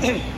Hmm.